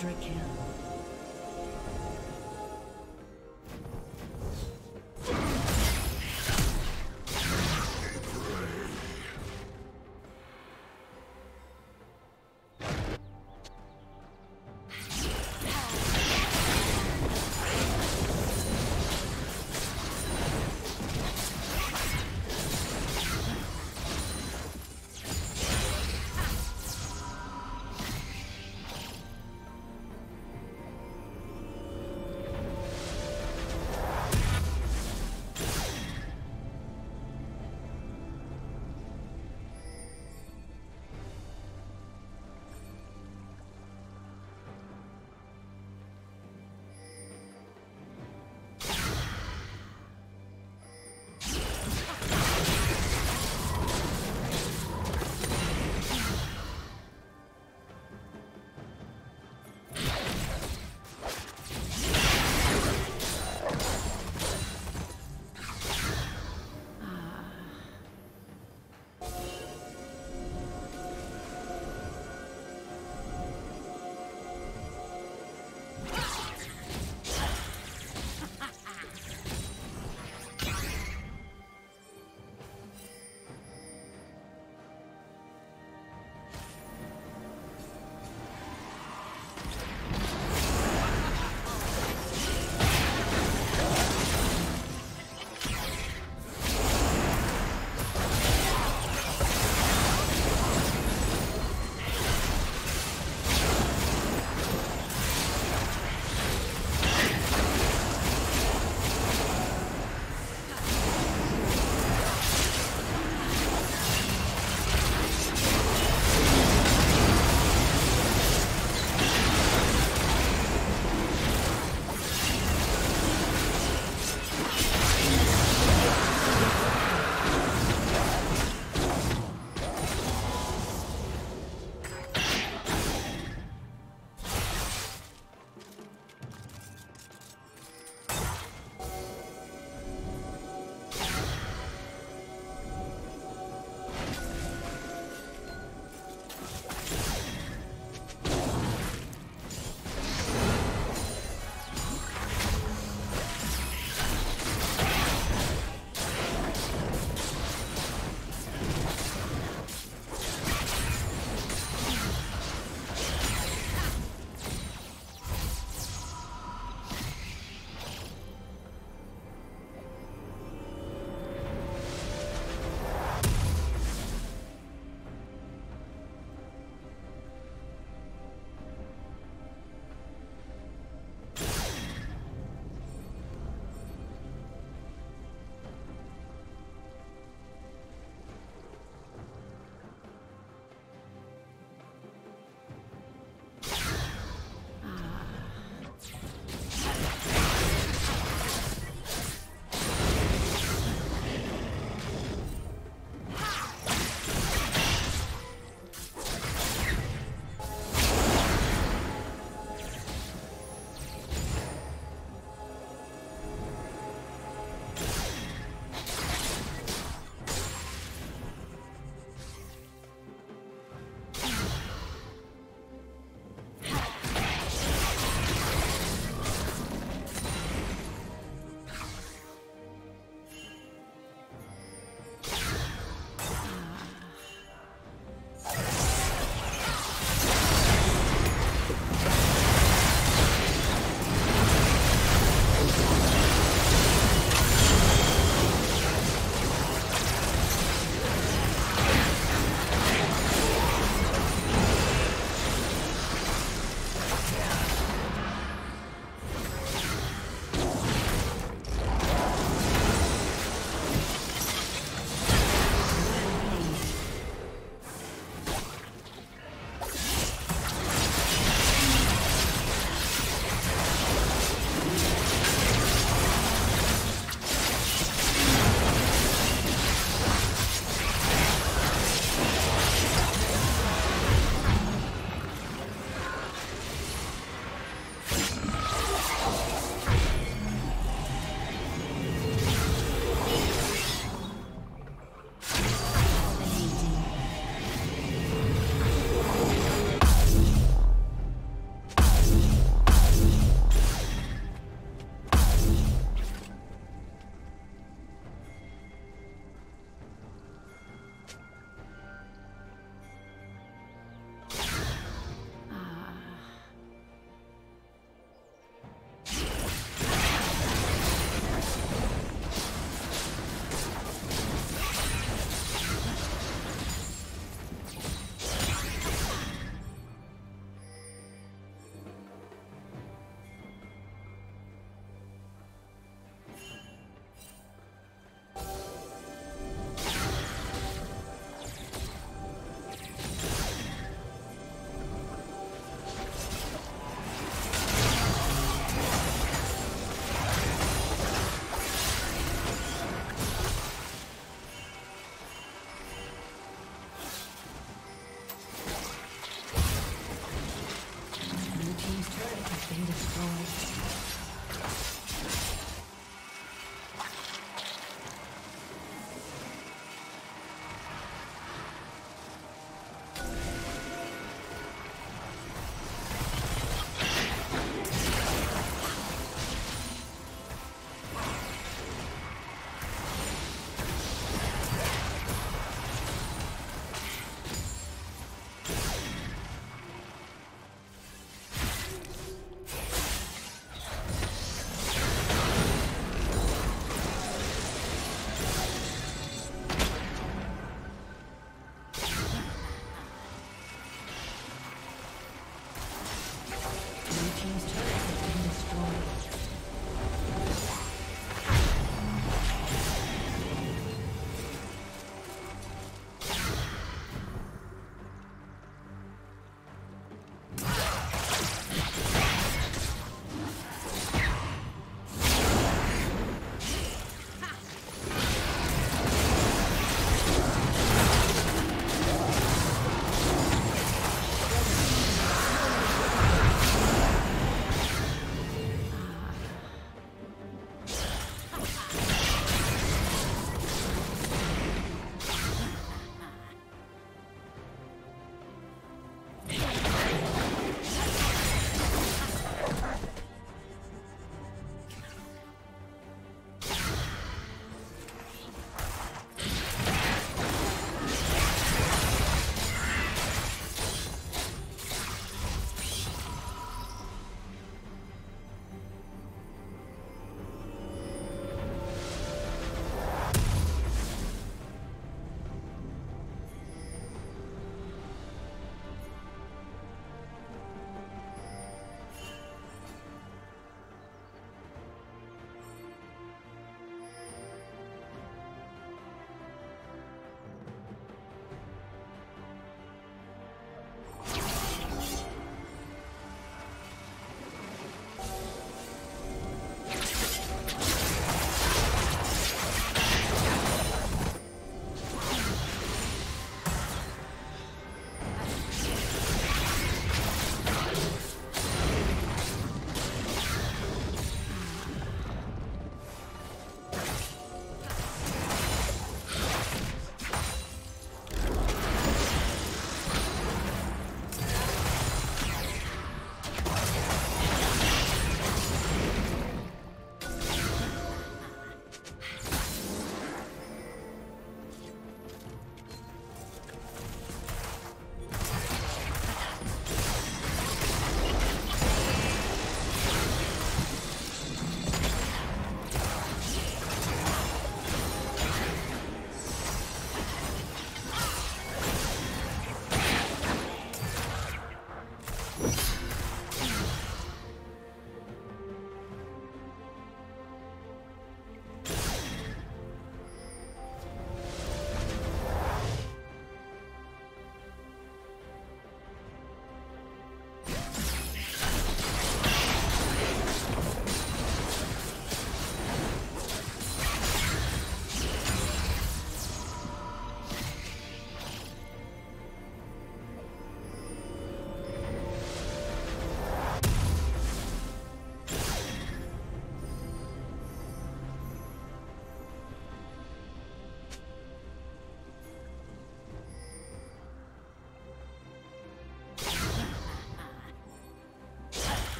Quadra